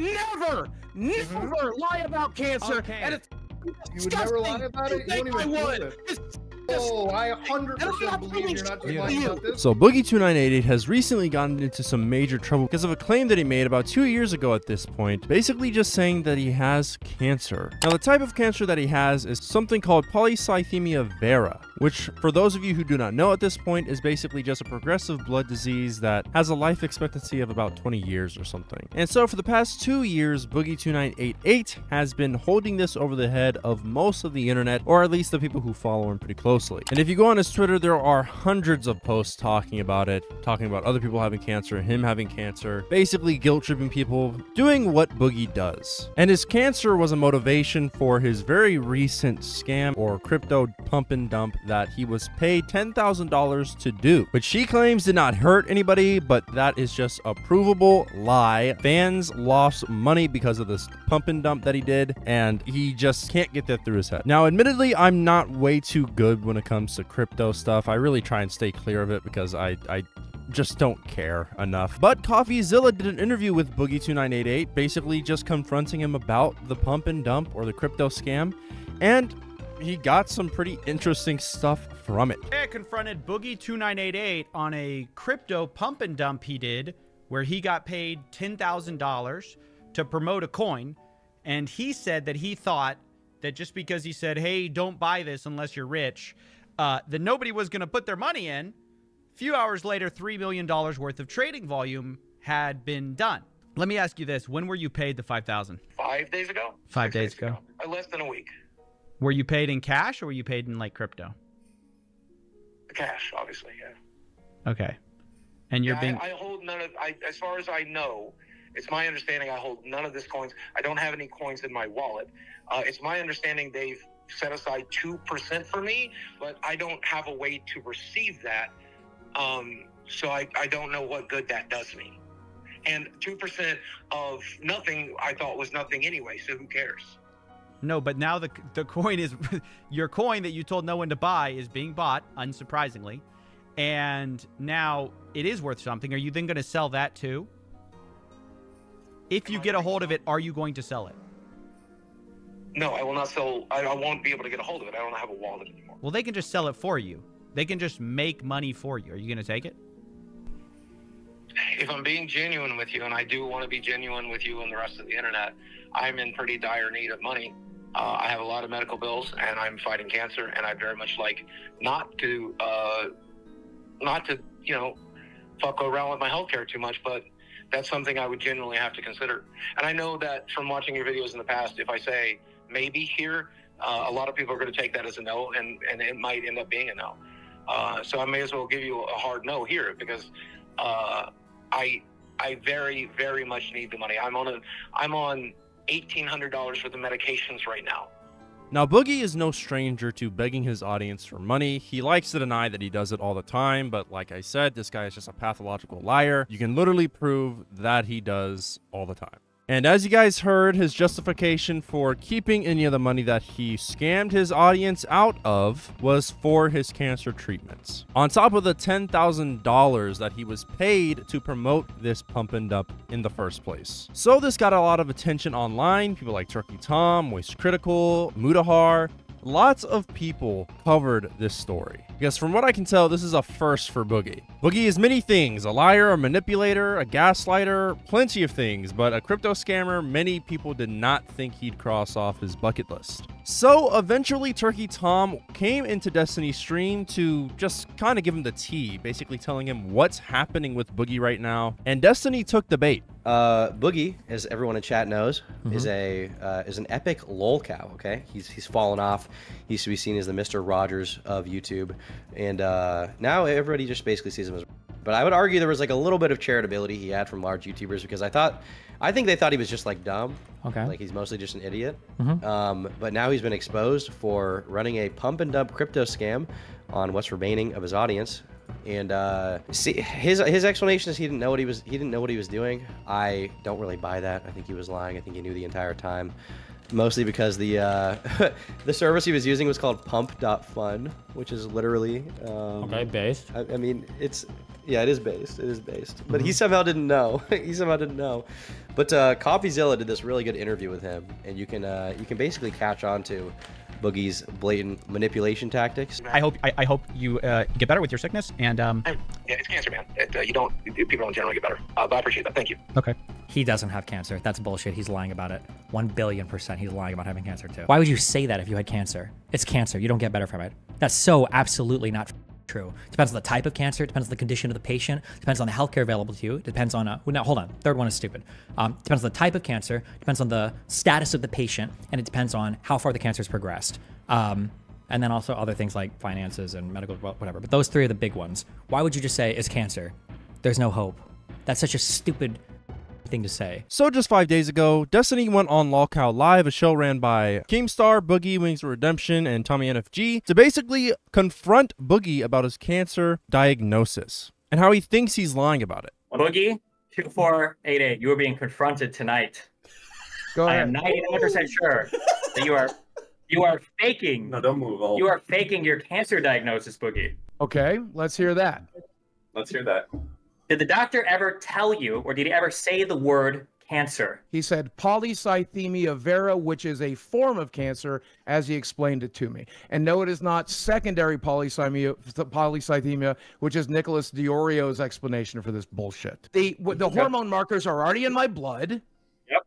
would never, never mhm. lie about cancer. Okay. And it's You would never lie about it? You don't think I even believe would. it. Oh, I And 100% believe you're not shit lying about this. So Boogie2988 has recently gotten into some major trouble because of a claim that he made about two years ago at this point, basically just saying that he has cancer. Now the type of cancer that he has is something called polycythemia vera, which for those of you who do not know at this point is basically just a progressive blood disease that has a life expectancy of about 20 years or something. And so for the past two years, Boogie2988 has been holding this over the head of most of the internet, or at least the people who follow him pretty closely. And if you go on his Twitter, there are hundreds of posts talking about it, talking about other people having cancer, him having cancer, basically guilt tripping people, doing what Boogie does. And his cancer was a motivation for his very recent scam or crypto pump and dump that he was paid $10,000 to do, which she claims did not hurt anybody, but that is just a provable lie. Fans lost money because of this pump and dump that he did, and he just can't get that through his head. Now, admittedly, I'm not way too good when it comes to crypto stuff. I really try and stay clear of it because I, I just don't care enough. But CoffeeZilla did an interview with Boogie2988, basically just confronting him about the pump and dump or the crypto scam, and he got some pretty interesting stuff from it. I confronted Boogie 2988 on a crypto pump and dump he did where he got paid $10,000 to promote a coin. And he said that he thought that just because he said, hey, don't buy this unless you're rich, uh, that nobody was going to put their money in. A few hours later, $3 million worth of trading volume had been done. Let me ask you this. When were you paid the 5000 Five days ago? Five Six days ago. Uh, less than a week. Were you paid in cash or were you paid in like crypto? Cash, obviously, yeah. Okay. And you're Yeah, being I, I hold none of. I, as far as I know, it's my understanding I hold none of this coins. I don't have any coins in my wallet. Uh, it's my understanding they've set aside two percent for me, but I don't have a way to receive that. Um, so I, I don't know what good that does me. And two percent of nothing, I thought was nothing anyway. So who cares? No, but now the the coin is your coin that you told no one to buy is being bought, unsurprisingly, and now it is worth something. Are you then going to sell that too? If you get a hold of it, are you going to sell it? No, I will not sell. I, I won't be able to get a hold of it. I don't have a wallet anymore. Well, they can just sell it for you. They can just make money for you. Are you going to take it? if I'm being genuine with you, and I do want to be genuine with you and the rest of the internet, I'm in pretty dire need of money. Uh, I have a lot of medical bills, and I'm fighting cancer, and I very much like not to, uh, not to, you know, fuck around with my healthcare too much, but that's something I would genuinely have to consider. And I know that from watching your videos in the past, if I say maybe here, uh, a lot of people are going to take that as a no, and, and it might end up being a no. Uh, so I may as well give you a hard no here because uh, I I very very much need the money. I'm on a I'm on eighteen hundred dollars worth of medications right now. Now, Boogie is no stranger to begging his audience for money. He likes to deny that he does it all the time, but like I said, this guy is just a pathological liar. You can literally prove that he does all the time. And as you guys heard, his justification for keeping any of the money that he scammed his audience out of was for his cancer treatments. On top of the $10,000 that he was paid to promote this pump and dump in the first place. So this got a lot of attention online. People like Turkey Tom, Moist Critical, Mutahar, Lots of people covered this story. Because from what I can tell, this is a first for Boogie. Boogie is many things a liar, a manipulator, a gaslighter, plenty of things, but a crypto scammer, many people did not think he'd cross off his bucket list. So eventually, Turkey Tom came into Destiny's stream to just kind of give him the tea, basically telling him what's happening with Boogie right now. And Destiny took the bait. Uh, Boogie, as everyone in chat knows, is a uh, is an epic lol cow. Okay, he's he's fallen off. He used to be seen as the Mister Rogers of YouTube, and uh, now everybody just basically sees him as. But I would argue there was like a little bit of charitability he had from large YouTubers because I thought, I think they thought he was just like dumb. Okay. Like he's mostly just an idiot. Mhm. Um, but now he's been exposed for running a pump and dump crypto scam on what's remaining of his audience. And uh, see, his his explanation is he didn't know what he was he didn't know what he was doing. I don't really buy that. I think he was lying. I think he knew the entire time. Mostly because the uh, the service he was using was called Pump.Fun, which is literally um, Okay, based. I, I mean, it's yeah, it is based. It is based, but he somehow didn't know. he somehow didn't know. But uh, CoffeeZilla did this really good interview with him, and you can uh, you can basically catch on to Boogie's blatant manipulation tactics. I hope I, I hope you uh, get better with your sickness. And um, Yeah, it's cancer, man. It, uh, you don't. People don't generally get better. Uh, but I appreciate that. Thank you. okay. He doesn't have cancer. That's bullshit. He's lying about it. One billion percent he's lying about having cancer too. Why would you say that if you had cancer? It's cancer. You don't get better from it. That's so absolutely not true. Depends on the type of cancer. It depends on the condition of the patient. Depends on the healthcare available to you. It depends on. Uh, well, hold on. Third one is stupid. Um, depends on the type of cancer. Depends on the status of the patient, and it depends on how far the cancer has progressed. Um, and then also other things like finances and medical whatever. But those three are the big ones. Why would you just say it's cancer? There's no hope. That's such a stupid thing to say. So just five days ago, Destiny went on Lolcow Live, a show ran by Keemstar, Boogie, Wings of Redemption, and Tommy NFG, to basically confront Boogie about his cancer diagnosis and how he thinks he's lying about it. Boogie, 2488, you are being confronted tonight. Go ahead. I am 99% sure that you are you are faking. No, don't move. I'll, You are faking your cancer diagnosis, Boogie. Okay, let's hear that. Let's hear that. Did the doctor ever tell you, or did he ever say the word cancer? He said polycythemia vera, which is a form of cancer, as he explained it to me. And no, it is not secondary polycythemia, polycythemia which is Nicholas Diorio's explanation for this bullshit. The the Okay. hormone markers are already in my blood. Yep.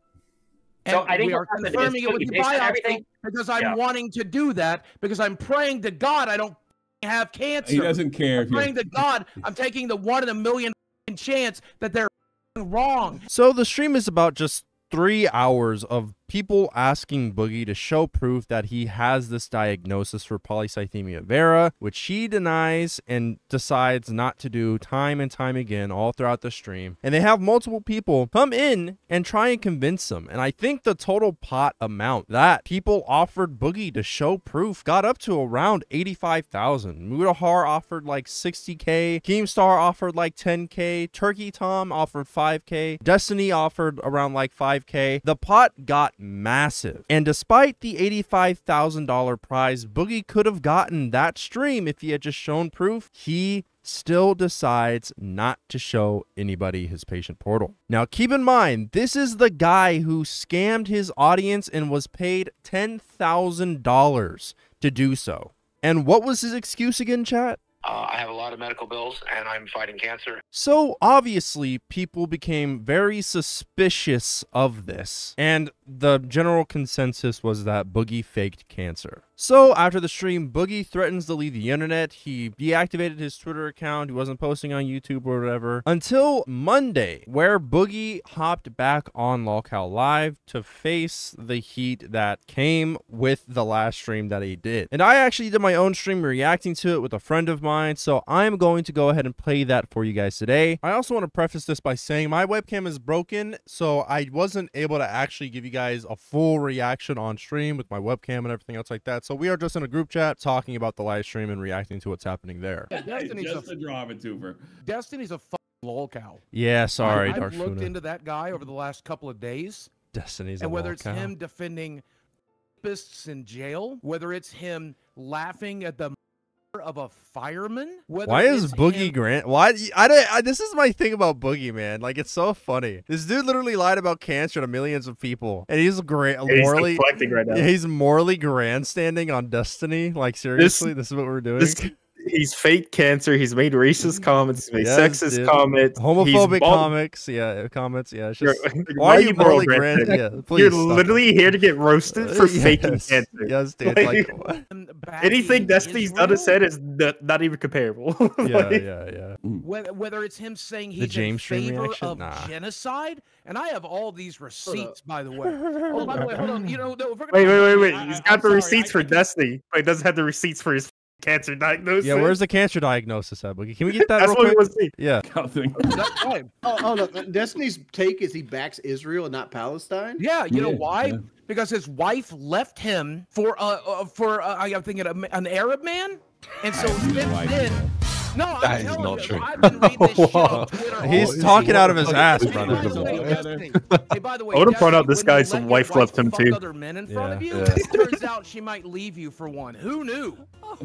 And So I think we are what happened is confirming it with the biopsy because I'm Yeah. wanting to do that because I'm praying to God I don't have cancer. He doesn't care I'm praying to God I'm taking the one in a million chance that they're wrong. So the stream is about just three hours of people asking Boogie to show proof that he has this diagnosis for polycythemia vera, which he denies and decides not to do time and time again all throughout the stream. And they have multiple people come in and try and convince him. And I think the total pot amount that people offered Boogie to show proof got up to around 85,000. Mutahar offered like 60k, Keemstar offered like 10k, Turkey Tom offered 5k, Destiny offered around like 5k. The pot got massive. And despite the $85,000 prize, Boogie could have gotten that stream if he had just shown proof. He still decides not to show anybody his patient portal. Now, keep in mind, this is the guy who scammed his audience and was paid $10,000 to do so. And what was his excuse again, chat? Uh, I have a lot of medical bills, and I'm fighting cancer. So obviously, people became very suspicious of this, and the general consensus was that Boogie faked cancer. So after the stream, Boogie threatens to leave the internet. He deactivated his Twitter account. He wasn't posting on YouTube or whatever until Monday, where Boogie hopped back on Lolcow Live to face the heat that came with the last stream that he did. And I actually did my own stream reacting to it with a friend of mine, so I'm going to go ahead and play that for you guys today. I also want to preface this by saying my webcam is broken, so I wasn't able to actually give you guys a full reaction on stream with my webcam and everything else like that. So we are just in a group chat talking about the live stream and reacting to what's happening there. Destiny's just a, a drama tuber. Destiny's a fucking lol cow. Yeah, sorry, I, I've looked into that guy over the last couple of days, Destiny's a and whether it's lolcow. him defending rapists in jail, whether it's him laughing at the murder of a fireman, whether Why is Boogie him- Grant? Why? I, don't- I This is my thing about Boogie, man. Like it's so funny. This dude literally lied about cancer to millions of people, and he's great. He's morally, deflecting right now. He's morally grandstanding on Destiny. Like seriously, this, is what we're doing. This, he's fake cancer. He's made racist comments. He's made Yes, sexist dude. comments. Homophobic bald- comics, yeah, comments, yeah. It's You're- just why why are you moral morally grandstanding? grand? Yeah, please. You're stop literally it. here to get roasted for Uh, faking cancer. Yes, dude. Like- Like, what? Anything Destiny's done or Israel? said is not, not even comparable. yeah, Like, yeah, yeah. Whether, whether it's him saying The he's James in Stream favor reaction? of Nah. genocide, and I have all these receipts, by the way. Oh, by the way, hold on. You know, no, we're gonna Wait, wait, wait, wait. I- He's I- got I'm the sorry, receipts for I- Destiny, but he doesn't have the receipts for his cancer diagnosis. Yeah, where's the cancer diagnosis at, Boogie? Can we get that That's real what we quick? want to see. Yeah. That's. Oh, oh no. Destiny's take is he backs Israel and not Palestine. Yeah, you know why? yeah. Because his wife left him for uh, uh for uh, I'm thinking an Arab man, and so have no since idea. then, no, I'm That is not you, true. I've been reading this shit on He's all day. talking out of his ass, brother. the way, Together. Destiny- hey, by the way, I wanna point out this when guy, some wife left him too. Other men in front Yeah. of you, Yeah. it turns out she might leave you for one. Who knew?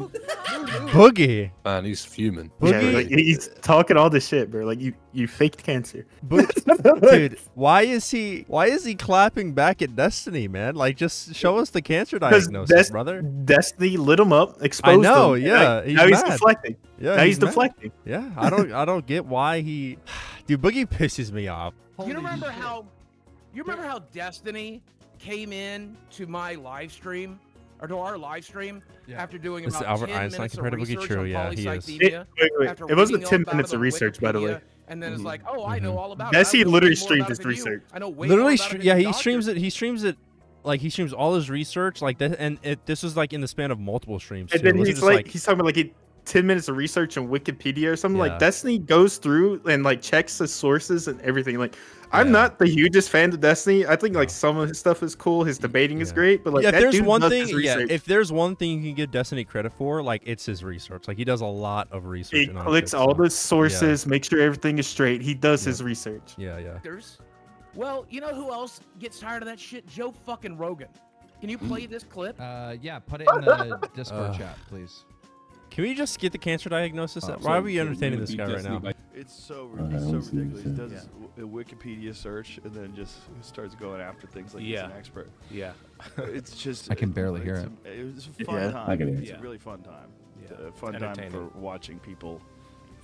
Boogie. Man, he's fuming. Yeah, Boogie. like, he's talking all this shit, bro. Like you, You faked cancer. But dude, why is he why is he clapping back at Destiny, man? Like just show us the cancer diagnosis, Des- brother. Destiny lit him up, exposed know, him. yeah, Now, he's now he's mad. deflecting. Yeah, now he's, mad. deflecting. Yeah, I don't I don't get why he Dude, Boogie pisses me off. You remember how? You remember how Destiny came in to my live stream or to our live stream after doing Is about Albert 10 Einstein minutes of compared to Boogie research True? on Yeah, he is. polycythemia, It- wait, wait, it wasn't 10 minutes of on research, by the way. Wikipedia, And then it's mm-hmm. like, oh, I know mm-hmm. all about Desi it. I know literally streams his it than you. research. I know way Literally, more stre- about it yeah, he doctor. streams it. He streams it, like he streams all his research, like that, and it. This is like in the span of multiple streams. And too. Then he's just like, he's talking about like he, 10 minutes of research on Wikipedia or something. Yeah. Like Destiny goes through and like checks the sources and everything. Like I'm Yeah. not the hugest fan of Destiny. I think like some of his stuff is cool. His debating is great, but like yeah, if that there's dude one does thing, yeah, if there's one thing you can give Destiny credit for, like it's his research. Like he does a lot of research. he and clicks all so- the sources, make sure everything is straight. He does Yeah. his research. Yeah, yeah. Doctors. Well, you know who else gets tired of that shit? Joe fucking Rogan. Can you play this clip? Uh, yeah, put it in the Discord Uh, chat, please. Can we just get the cancer diagnosis? Oh, Why so- are we entertaining this guy right now? It's so Uh, so ridiculous. He does yeah. his w- a Wikipedia search and then just starts going after things like Yeah. he's an expert. Yeah. it's just I can barely hear it's it. It was a fun Yeah, time. I can hear It's it. a really fun time. Yeah. A fun time for watching people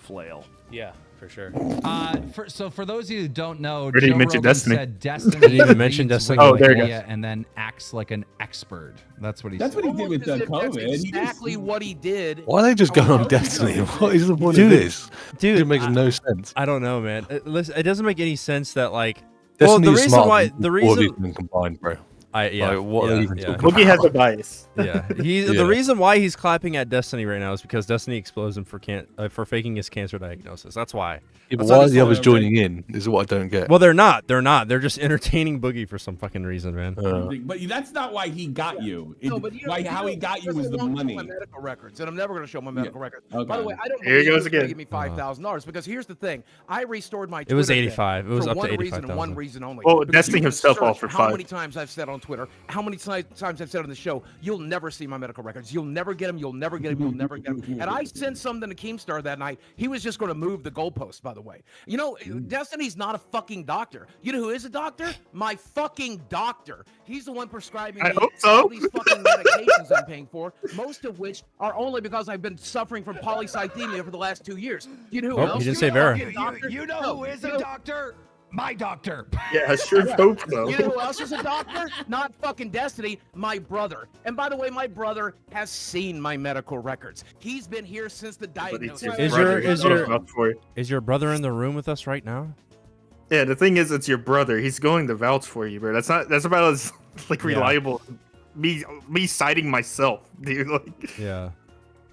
flail. Yeah, for sure. Uh, for, so for those of you who don't know, Where did he Joe Rogan Destiny? said Destiny Didn't even mention Destiny. Oh, there you go. And then acts like an expert. That's what he That's said. what he did with Almost uh, that's COVID. Exactly what he did. Why are they just going on. Destiny? What is the point Dude, of this? Dude, It makes I, no sense. I don't know, man. It, listen, it doesn't make any sense that like. Well, Destiny the is reason smarter why than the all of these reason combined, bro. I yeah Like, what are they yeah, yeah. Boogie has a bias. Yeah, he Yeah. the reason why he's clapping at Destiny right now is because Destiny exposed him for can uh, for faking his cancer diagnosis. That's why. Yeah, but That's why not are the his others joining in? Is what I don't get. Well, they're not. They're not. They're just entertaining Boogie for some fucking reason, man. Uh, But that's not why he got you. It, No, but you know- why, you how he got you because was the money. My medical records, and I'm never going to show my medical records. By the Okay. way, I don't. Here he believe goes gonna again. Give me five thousand dollars because here's the thing: I restored my. It was 85. It was up to one reason and one reason only. Well, Because Destiny you can himself search offered How five. many times I've said on Twitter? How many times I've said on the show? You'll never see my medical records. You'll never get them. You'll never get them. You'll never get them. And I sent something to Keemstar that night. He was just going to move the goalpost. By the way, you know, uh, mm. Destiny's not a fucking doctor. You know who is a doctor? My fucking doctor. He's the one prescribing I me hope so. all these fucking medications I'm paying for, most of which are only because I've been suffering from polycythemia for the last two years. You know who Oh, else? he didn't is say Vera. fucking doctor? You know No, who is you a know- doctor? My doctor. Yeah, I sure hope so. You know who else is a doctor? Not fucking Destiny, my brother. And by the way, my brother has seen my medical records. He's been here since the But diagnosis. his Is your- brother. is He's got your- enough for you. Is your brother in the room with us right now? Yeah, the thing is, it's your brother. He's going to vouch for you, bro. That's not. That's about as like Yeah. reliable. Me, me citing myself, dude. Like, Yeah.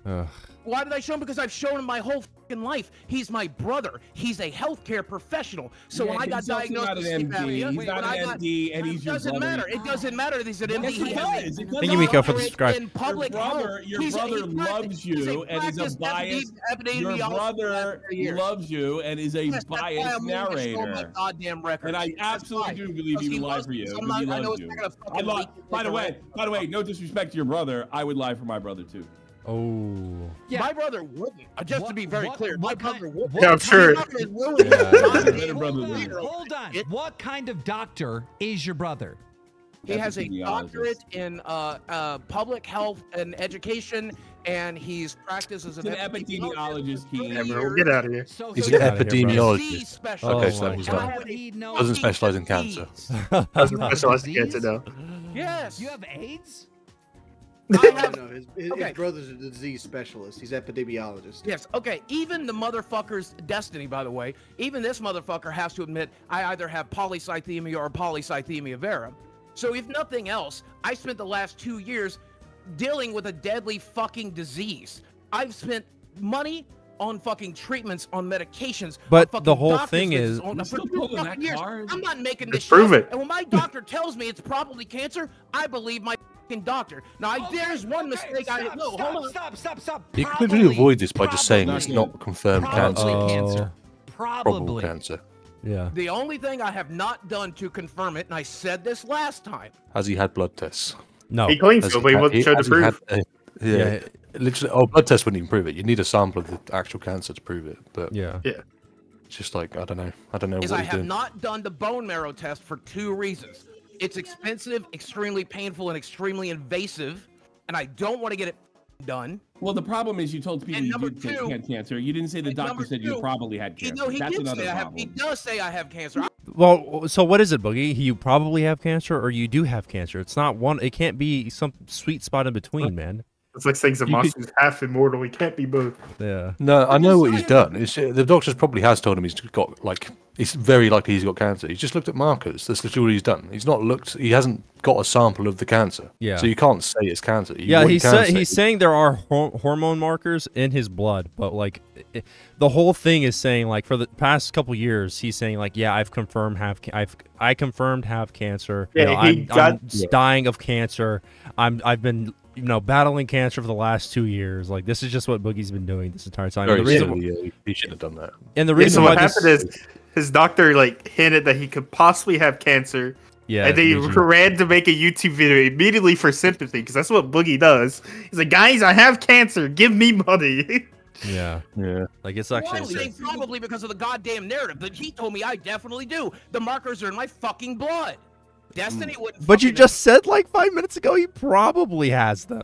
Ugh. Why did I show him? Because I've shown him my whole fucking life. He's my brother. He's a healthcare professional. So Yeah, when I got he's also diagnosed not with an sleep MD. apnea, He's when not I an got- MD, and he's it doesn't brother. matter. It doesn't matter. He's an MD. Yes, He does. It does. Thank you, Miko, for the subscribe. in Your public brother, health. your He's brother he loves you and is a biased. epidemi- Your brother loves you and is a Yes, biased I'm willing to show my narrator. goddamn records. And I absolutely do believe he he would lie for you I'm because he know loves it's you. not gonna fucking I lo- by the way, by the way, no disrespect to your brother. I would lie for my brother too. Oh. My brother wouldn't. Uh, Just to be very what- clear, what my brother wouldn't. Yeah, I'm sure. of- My brother is willing to Yeah, not better be able brother to than be you. around Hold on. it. What kind of doctor is your brother? He has a doctorate in uh, uh, public health and education, and he's practiced as an, an epidemiologist, for Keith. yeah, three bro, years. get out of here. So, He's an Get here, bro. epidemiologist. Specialist. Okay, so my he's not. have would a he? Doesn't specialize in cancer. disease. Doesn't You have a specialize in cancer though. Yes. You have AIDS? I have No, his, his, Okay. his brother's a disease specialist. He's epidemiologist. Yes. Okay. Even the motherfucker's destiny, by the way, even this motherfucker has to admit I either have polycythemia or polycythemia vera. So if nothing else, I spent the last two years dealing with a deadly fucking disease. I've spent money on fucking treatments, on medications. But on the fucking whole doctor's thing visits, is- on, You're for two fucking years. I'm not making this Just prove it. And when my doctor tells me it's probably cancer, I believe my fucking doctor. Now, I, there's one mistake I stop, no, stop, hold on. Stop, stop, stop. You can literally avoid this by just saying it's not confirmed Probably cancer. Uh-oh. cancer. Uh, probable Probably. cancer. Yeah. The only thing I have not done to confirm it, and I said this last time, Has he had blood tests? No. He claims Has so, he but he had- wasn't shown to has had prove. yeah, Yeah. literally. Oh, blood tests wouldn't even prove it. You need a sample of the actual cancer to prove it. But Yeah. Yeah. Just like I don't know. I don't know is what I have doing. not done the bone marrow test for two reasons. It's expensive, extremely painful, and extremely invasive, and I don't want to get it done. Well, the problem is you told people And you did say two- you had cancer. You didn't say the doctor number said you probably had He, cancer. no, he That's did another say I have. problem. He does say I have cancer. I- Well, so what is it, Boogie? You probably have cancer, or you do have cancer. It's not one. It can't be some sweet spot in between, man. It's like saying the You could- monster's half immortal. He can't be both. Yeah. No, I know what he's done. It's, uh, the doctors probably has told him he's got like it's very likely he's got cancer. He's just looked at markers. That's literally what he's done. He's not looked. He hasn't got a sample of the cancer. Yeah. So you can't say it's cancer. You- Yeah, what he's can sa- say he's is- saying there are hor- hormone markers in his blood, but like i the whole thing is saying like for the past couple years, he's saying like, yeah, I've confirmed have ca- I've I confirmed have cancer. You Yeah, know, he I'm, got- I'm s- dying of cancer. I'm I've been you know battling cancer for the last two years. Like this is just what Boogie's been doing this entire time. Very And the reason, silly, yeah, he- he shouldn't have done that. and the Yeah, reason so why what this, happened is his doctor like hinted that he could possibly have cancer. Yeah, and they he ran to make a YouTube video immediately for sympathy because that's what Boogie does. He's like, guys, I have cancer. Give me money. yeah yeah like it's Well, actually I'm saying probably because of the goddamn narrative, but he told me I definitely do. The markers are in my fucking blood. Destiny mm. wouldn't. But you just said like five minutes ago he probably has them.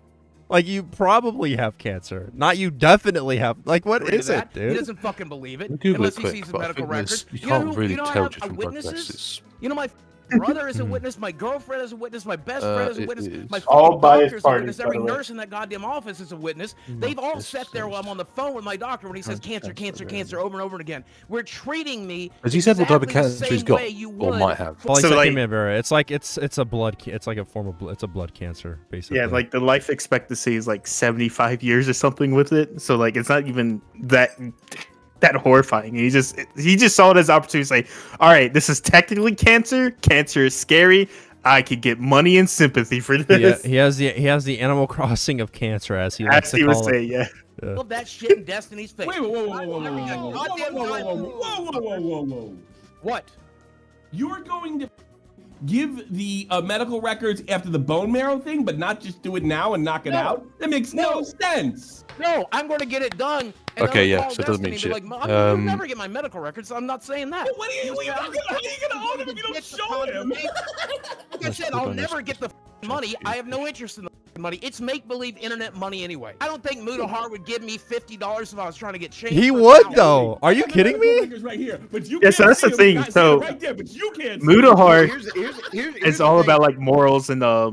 Like you probably have cancer, not you definitely have. Like what is agree it, that. He doesn't fucking believe it Google unless it he quick, sees his but I medical records. you know can't who- really you know I tell have just from witnesses. You know my brother is a witness, my girlfriend is a witness, my best Uh, friend is a witness, is. my All fucking biased doctor's a parties, witness, every nurse in that goddamn office is a witness. They've all sat there while I'm on the phone with my doctor when he says cancer, cancer, cancer over and over again. We're treating me. as you said what type of cancer same he's got way or might have? Polycythemia So, like- It's like it's it's a blood. It's like a form of. It's a blood cancer, basically. yeah, like the life expectancy is like 75 years or something with it. So like it's not even that that horrifying. He just he just saw it as an opportunity to say, "All right, this is technically cancer. Cancer is scary. I could get money and sympathy for yeah, this." he has the he has the Animal Crossing of cancer, as he likes As to he would call say, it. yeah. Yeah. Love that shit in Destiny's face. Wait, whoa, whoa, whoa, whoa, whoa, Every whoa, whoa, whoa, goddamn whoa, whoa, time. whoa, whoa, whoa, whoa, whoa, whoa. What? You're going to give the uh, medical records after the bone marrow thing, but not just do it now and knock it No. out? That makes no, No. sense. No, I'm going to get it done. Okay, yeah, call so it doesn't mean Destiny shit. and be Like, "Mom, Um, you'll never get my medical records. I'm not saying that. What are you, you're how are you gonna own him if you don't show him? Like I said, I'll never get the f***ing money. I have no interest in the money. It's make believe internet money anyway. I don't think Mutahar would give me fifty dollars if I was trying to get change. He would though. Are you I have the kidding me? Right here, but you Yeah, so that's the thing, so- see right there, but you can't. see 'em. Mutahar it's all about like morals and uh,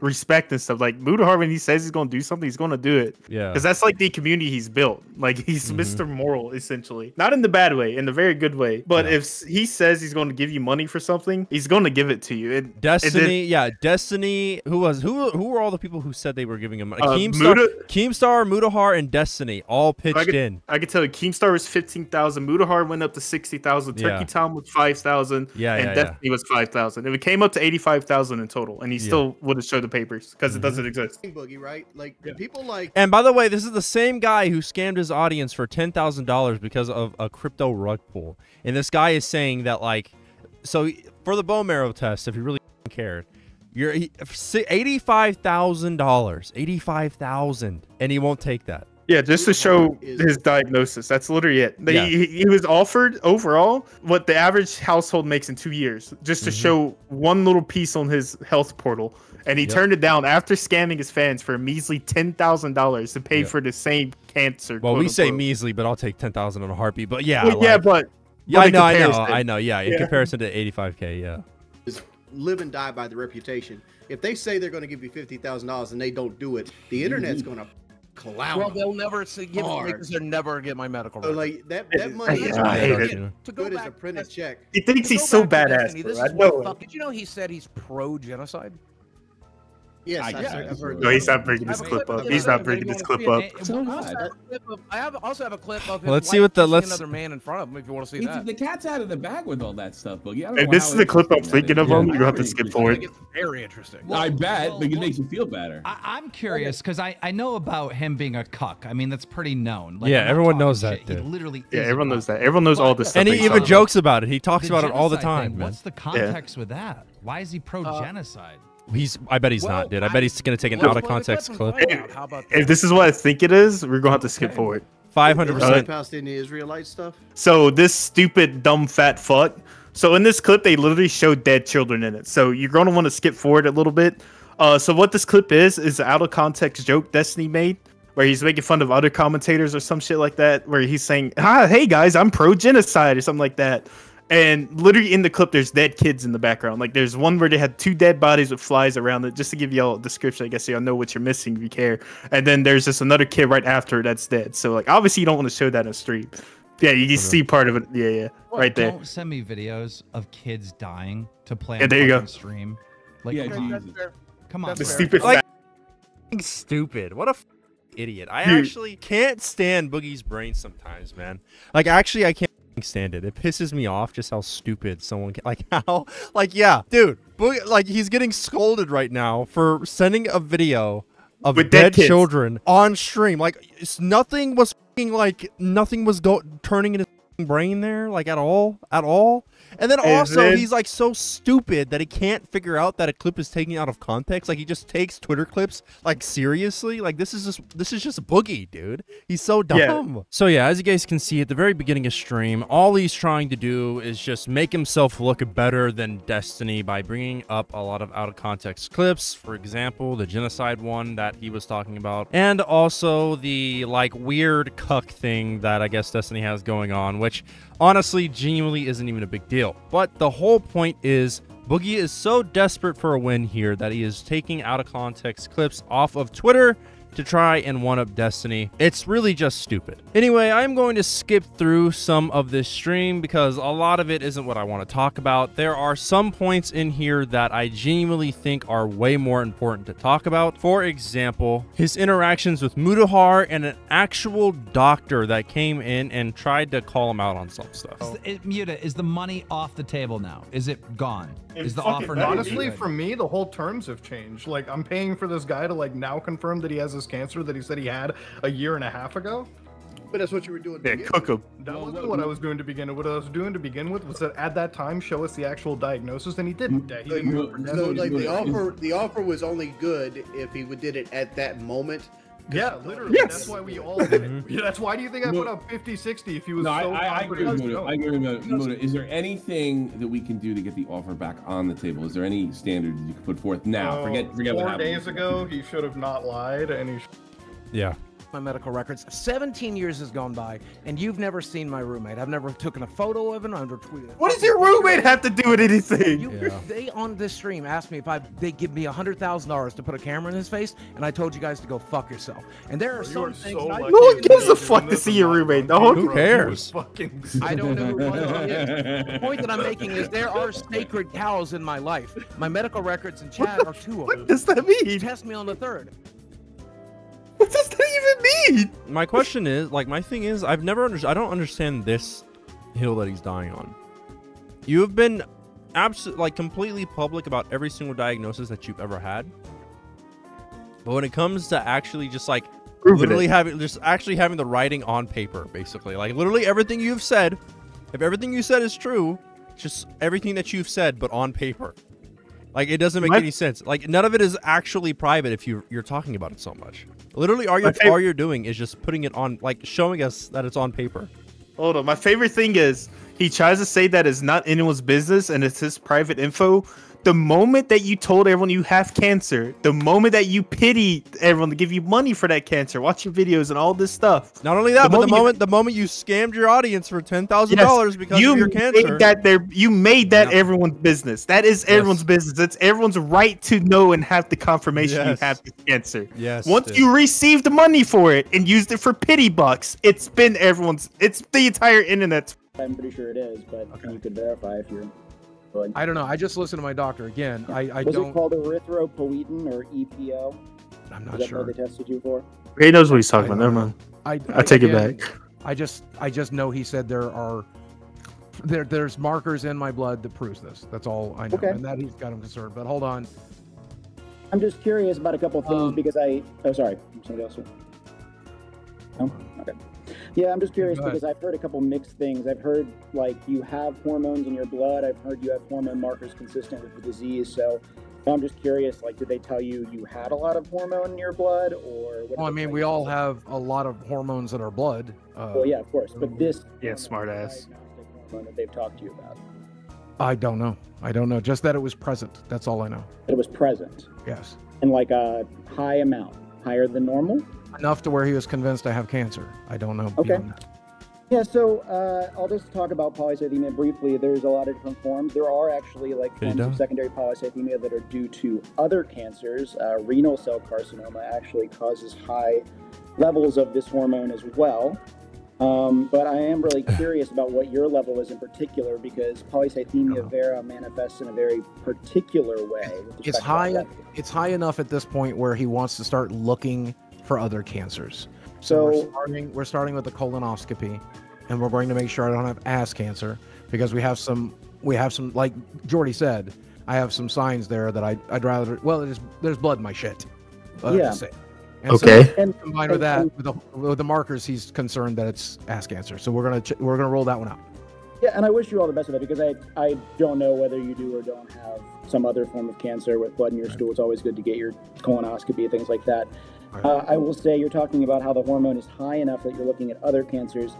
respect and stuff. Like Mutahar, when he says he's gonna do something, he's gonna do it. Yeah. Because that's like the community he's built. Like he's Mhm. Mr. Moral, essentially. Not in the bad way, in the very good way. But Yeah. if he says he's going to give you money for something, he's going to give it to you. And, and then- Destiny, yeah, Destiny. Who was who? Who were all the people who said they were giving him money? Uh, Keemstar, Muda- Keemstar, Mutahar, and Destiny all pitched I could, in. I could tell you, Keemstar was fifteen thousand. Mutahar went up to sixty thousand. Turkey Yeah. Town was five thousand. Yeah, and yeah. Destiny was five thousand. It came up to eighty-five thousand in total, and he. Mm-hmm. still would have show the papers because it doesn't mm-hmm. exist. Boogie, right? Like people like And by the way, this is the same guy who scammed his audience for ten thousand dollars because of a crypto rug pull. And this guy is saying that like, so for the bone marrow test, if you really cared, you're eighty-five thousand dollars, eighty-five thousand, and he won't take that. Yeah, just to show his diagnosis. That's literally it. They, Yeah. he, he was offered overall what the average household makes in two years, just to Mhm. show one little piece on his health portal. And he Yep. turned it down after scamming his fans for a measly ten thousand dollars to pay Yep. for the same cancer. Well, we quote say measly, but I'll take ten thousand on a heartbeat. But yeah, Well, yeah, but yeah, I know, I know, I know. Yeah, in Yeah. comparison to eighty-five k, yeah. is live and die by the reputation. If they say they're going to give you fifty thousand dollars and they don't do it, the internet's going to clown. Well, they'll never say, give it me because they'll never get my medical So records. like that that money is I hate good, it. To go good as back a printed check. He thinks he's so badass. Destiny. This I is know what fuck. Did you know he said he's pro genocide? Yes, I I, guess. have heard No, he's not bringing I have this clip clip up. He's not If bringing this clip up. see it. I also have a clip of- also have a clip of his Well, let's see what the- let's- another man in front of him if you want to see It's- that. the cat's out of the bag with all that stuff, Boogie. I don't If know this is the clip I'm thinking of, him, you're have to skip forward. It's very interesting. I bet well, because it well- makes you feel better. I, I'm curious because I, I know about him being a cuck. I mean, that's pretty known. Yeah, everyone knows that, shit. He literally Yeah, is everyone knows that. Everyone knows all this stuff. And he even jokes about it. He talks about it all the time. What's the context with that? Why is he pro uh, genocide? He's. I bet he's Well, not, dude. I I- bet he's gonna take an Let's out of play the clip context clip. How about If this is what I think it is, we're gonna have to skip Okay. forward. Five hundred percent. it Palestinian Israelite stuff. So this stupid dumb fat fuck. So in this clip, they literally show dead children in it. So you're gonna want to skip forward a little bit. Uh, so what this clip is is an out of context joke Destiny made, where he's making fun of other commentators or some shit like that, where he's saying, "Ah, hey guys, I'm pro genocide" or something like that. And literally in the clip, there's dead kids in the background. Like there's one where they had two dead bodies with flies around it, just to give y'all a description. I guess so y'all know what you're missing if you care. And then there's just another kid right after that's dead. So like obviously you don't want to show that on stream. Yeah, you can see part of it. Yeah, yeah, right there. Don't send me videos of kids dying to play Yeah, on there you go. stream. Like, Yeah, come on. Jesus. Come on. The stupid Like, stupid. What a f- idiot. I Dude. actually can't stand Boogie's brain sometimes, man. Like, actually, I can't f***ing stand it. It pisses me off just how stupid someone can. Like, how? Like, yeah, dude. Like, he's getting scolded right now for sending a video of With dead dead, children on stream. Like, it's, nothing was like, nothing was go- turning in his brain there, like, at all. At all. And then also, then- he's like so stupid that he can't figure out that a clip is taken out of context. Like he just takes Twitter clips like seriously. Like this is just this is just a boogie, dude. He's so Yeah. dumb. So yeah, as you guys can see at the very beginning of stream, all he's trying to do is just make himself look better than Destiny by bringing up a lot of out of context clips. For example, the genocide one that he was talking about, and also the like weird cuck thing that I guess Destiny has going on, which honestly genuinely isn't even a big deal. But the whole point is Boogie is so desperate for a win here that he is taking out of context clips off of Twitter to try and one up Destiny. It's really just stupid. Anyway, I'm going to skip through some of this stream because a lot of it isn't what I want to talk about. There are some points in here that I genuinely think are way more important to talk about. For example, his interactions with Mudahar and an actual doctor that came in and tried to call him out on some stuff. Is it, Muta, is the money off the table now? Is it gone? Is the offer not Honestly, for me, the whole terms have changed. Like, I'm paying for this guy to like now confirm that he has this cancer that he said he had a year and a half ago. But that's what you were doing. Yeah, begin cook with. 'em. That wasn't what I was doing to begin with. What I was doing to begin with was that at that time show us the actual diagnosis, and he didn't. He didn't do it for So like the offer, the offer was only good if he did it at that moment. Yeah, literally. Yes. That's why we all did it. Yeah, that's why do you think I put up 50, 60 if he was No, so I, I agree with as Muta. hell? I agree with Muta. Muta. Is there anything that we can do to get the offer back on the table? Is there any standard you can put forth now? Uh, forget, forget what happened. Four days ago, he should have not lied, and he. Sh- Yeah. My medical records. 17 years has gone by, and you've never seen my roommate. I've never taken a photo of him. I've never tweeted. What does your roommate have to do with anything? You, Yeah. They on this stream asked me if I they give me a hundred thousand dollars to put a camera in his face, and I told you guys to go fuck yourself. And there are You some are things. so I, lucky No one you gives a fuck to see your roommate. fuck No, me, who cares? Fucking. I don't know who one of them is. The point that I'm making is there are sacred cows in my life. My medical records and chat are two of them. What them. does that mean? Test me on the third. What does that even mean? My question is, like, my thing is, I've never under- I don't understand this hill that he's dying on. You have been absolutely, like, completely public about every single diagnosis that you've ever had. But when it comes to actually just like Proving literally it. having, just actually having the writing on paper, basically, like literally everything you've said, if everything you said is true, just everything that you've said, but on paper. Like it doesn't make My- any sense. Like none of it is actually private if you you're talking about it so much. Literally, all you're all you're doing is just putting it on, like showing us that it's on paper. Hold on. My favorite thing is he tries to say that it's not anyone's business and it's his private info. The moment that you told everyone you have cancer, the moment that you pity everyone to give you money for that cancer, watch your videos and all this stuff. Not only that, The but the moment you- the moment you scammed your audience for ten thousand Yes, dollars because you of your cancer, made that there you made that Yeah. everyone's business. That is everyone's business. It's everyone's right to know and have the confirmation Yes. you have this cancer. Yes, Once dude. you received the money for it and used it for pity bucks, it's been everyone's. It's the entire internet. I'm pretty sure it is, but you could verify if you're. But I don't know. I just listened to my doctor again. I, I was don't. it called erythropoietin or EPO? I'm Is not that sure. what they tested you for? He knows what he's talking I about. don't Never mind. I, I take it back. I just I just know he said there are there there's markers in my blood that proves this. That's all I know, Okay. and that he's got him concerned. But hold on, I'm just curious about a couple of things Um, because I. Oh, sorry. Somebody else. No. Okay. Yeah, I'm just curious because I've heard a couple mixed things. I've heard like you have hormones in your blood. I've heard you have hormone markers consistent with the disease. So, I'm just curious, like, did they tell you you had a lot of hormone in your blood, or what? Well, I mean, we all have a lot of hormones in our blood. Uh, Well, yeah, of course, but this Yeah, smart ass. hormone that they've talked to you about, I don't know. I don't know. Just that it was present. That's all I know. that it was present Yes. And like a high amount, higher than normal. Enough to where he was convinced I have cancer. I don't know. Okay. Yeah, so uh, I'll just talk about polycythemia briefly. There's a lot of different forms. There are actually like There forms of secondary polycythemia that are due to other cancers. Uh, renal cell carcinoma actually causes high levels of this hormone as well. Um, but I am really curious about what your level is in particular because polycythemia vera manifests in a very particular way. It's high. It's high enough at this point where he wants to start looking for other cancers. So- we're starting. We're starting with the colonoscopy, and we're going to make sure I don't have ass cancer because we have some. We have some, like Jordy said, I have some signs there that I, I'd rather. Well, there's there's blood in my shit. Yeah. say. And Okay. So, And- combined with that, with the, with the markers, he's concerned that it's ass cancer. So we're gonna ch- we're gonna roll that one out. Yeah, and I wish you all the best of that because I, I don't know whether you do or don't have some other form of cancer with blood in your stool. It's always good to get your colonoscopy, things like that. Uh, I will say you're talking about how the hormone is high enough that you're looking at other cancers.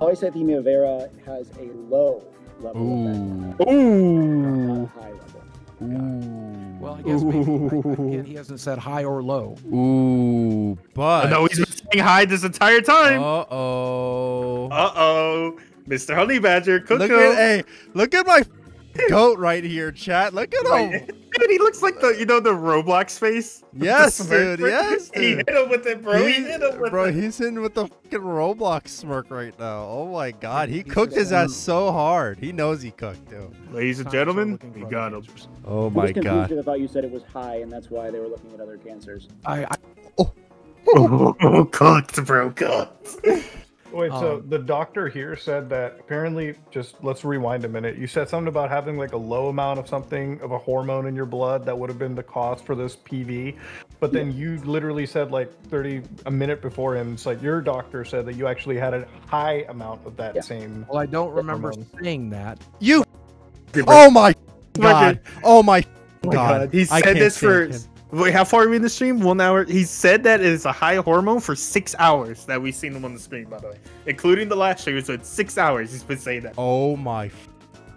Polycythemia vera has a low level of that, Ooh. not a high level. Well, I guess maybe, again, he hasn't said high or low. Ooh, but No, he's been saying high this entire time. Uh oh. Uh oh, Mr. Honey Badger, Coco. Look at hey, look at my goat right here, chat. Look at him. Dude, he looks like the you know the Roblox face. Yes, The smirk. dude. Yes, He dude. hit him with it, bro. He, He- hit him with bro, it. he's in with the fucking Roblox smirk right now. Oh my god, he He's cooked his ass so hard. He knows he cooked too. Ladies and Time to start gentlemen, looking we got him. Oh I'm my just confused god. I thought you said it was high, and that's why they were looking at other cancers. I, I Oh, cooked, bro, cooked. Wait, so Um, the doctor here said that apparently, just let's rewind a minute. You said something about having like a low amount of something of a hormone in your blood that would have been the cause for this PV, but then you literally said like 30 a minute before him. It's like your doctor said that you actually had a high amount of that Yeah. same. well, I don't remember hormone. saying that. You Oh my god. Oh my Oh my god. He said this for. stand him. Wait, how far are we in the stream? One hour. He said that it is a high hormone for six hours that we've seen him on the screen, by the way, including the last stream. So it's six hours. He's been saying that. Oh my f-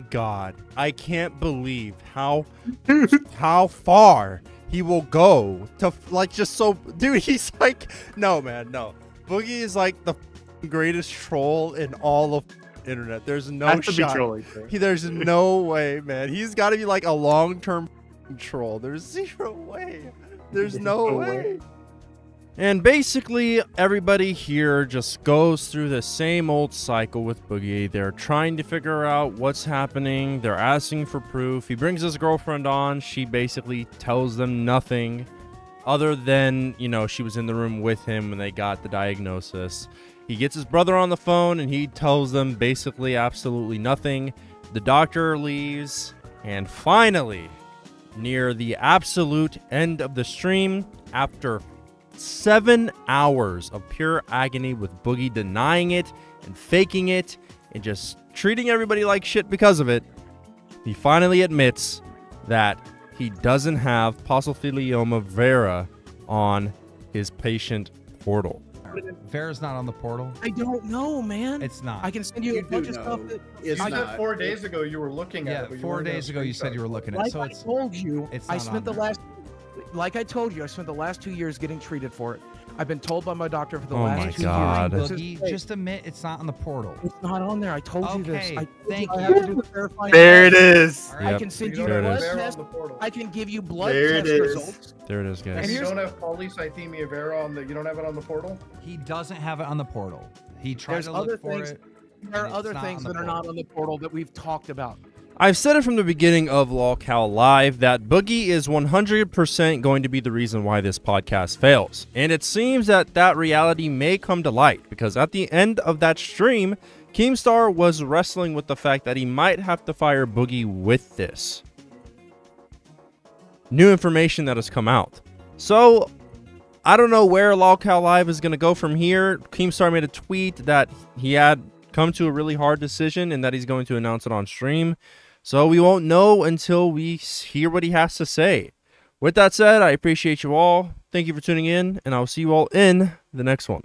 god. I can't believe how how far he will go to like just so dude, he's like no man, no. Boogie is like the greatest troll in all of internet. There's no Has to be shot. trolling. He, there's no way, man. He's got to be like a long-term troll. There's zero way. There's no no way. way. And basically, everybody here just goes through the same old cycle with Boogie. They're trying to figure out what's happening. They're asking for proof. He brings his girlfriend on. She basically tells them nothing other than, you know, she was in the room with him when they got the diagnosis. He gets his brother on the phone and he tells them basically absolutely nothing. The doctor leaves. And finally, near the absolute end of the stream, after seven hours of pure agony with Boogie denying it and faking it and just treating everybody like shit because of it, he finally admits that he doesn't have Polycythemia vera on his patient portal. Vera's not on the portal. I don't know, man. It's not. I can send you, You a bunch do of stuff know. that. It's You not. said four days ago you were looking at yeah, it. but four days ago you said you were looking it. at it. Like So I it's told you, it's I spent the there. last. Like I told you, I spent the last two years getting treated for it. I've been told by my doctor for the Oh last my two God. years. this is just admit it's not on the portal. It's not on there. I told you this. Okay, I told thank you. I have to do the There it is. test. is. I can send You you don't There it have blood is. Vera test. on the portal. I can give you blood There it test is. results. There it is, And guys. you don't have polycythemia vera on the. You don't have it on the portal. He doesn't have it on the portal. He tried There's to other look for things- it. There are other things on the that are not on the portal that we've talked about. I've said it from the beginning of Lolcow Live that Boogie is 100% going to be the reason why this podcast fails. And it seems that that reality may come to light because at the end of that stream, Keemstar was wrestling with the fact that he might have to fire Boogie with this. New information that has come out. So, I don't know where Lolcow Live is going to go from here. Keemstar made a tweet that he had come to a really hard decision and that he's going to announce it on stream. So we won't know until we hear what he has to say. With that said, I appreciate you all. Thank you for tuning in, and I'll see you all in the next one.